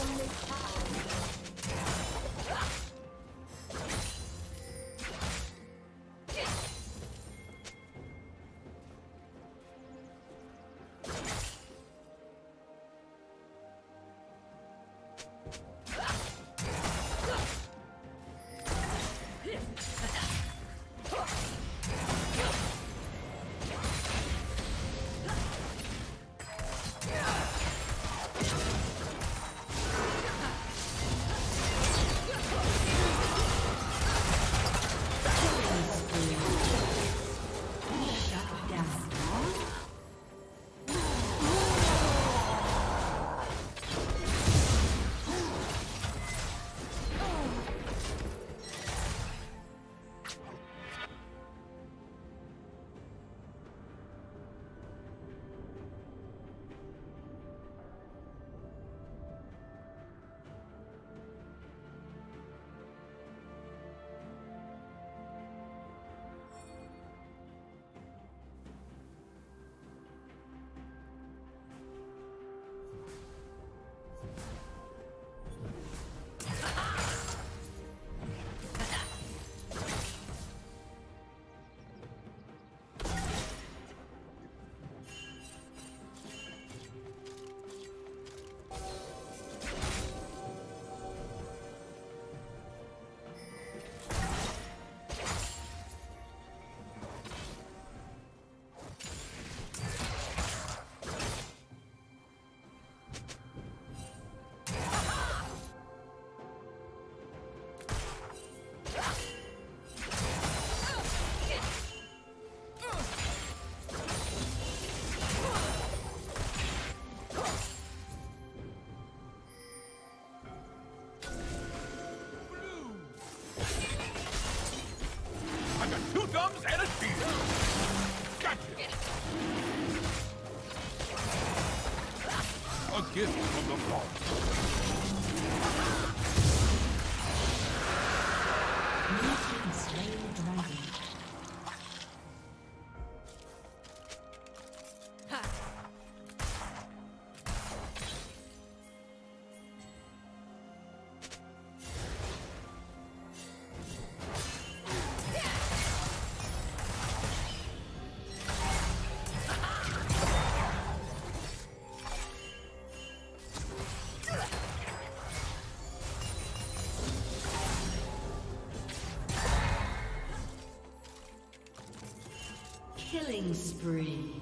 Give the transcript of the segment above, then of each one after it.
Only power. A gift from the vault. Slain dragon. Killing spree.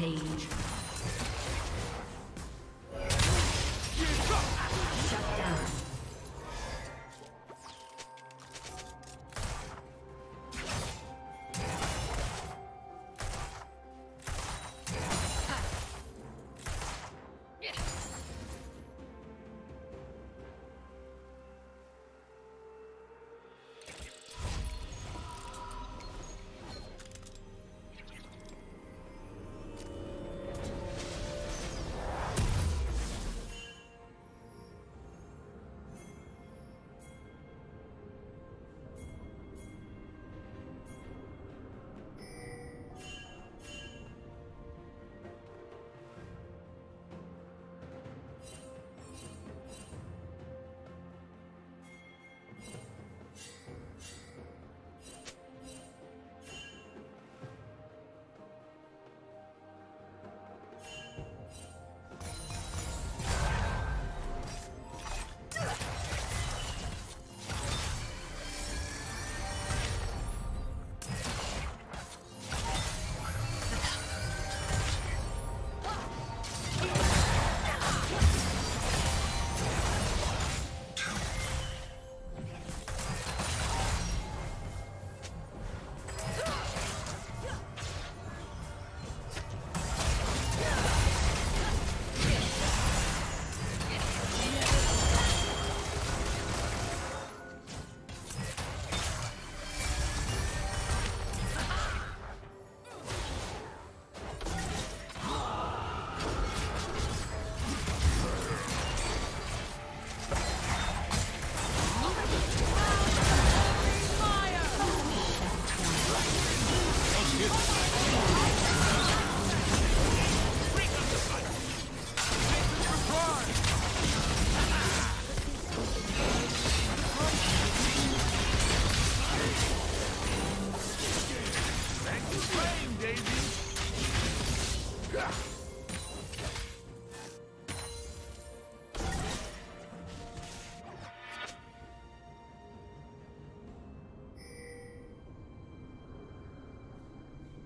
Rampage.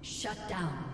Shut down.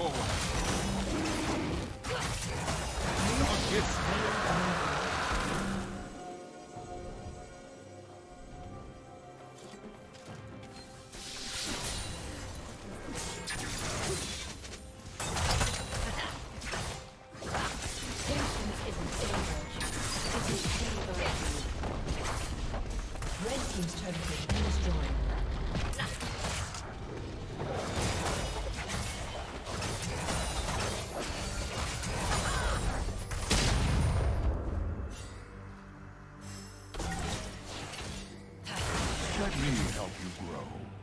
forward. help you grow.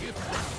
Red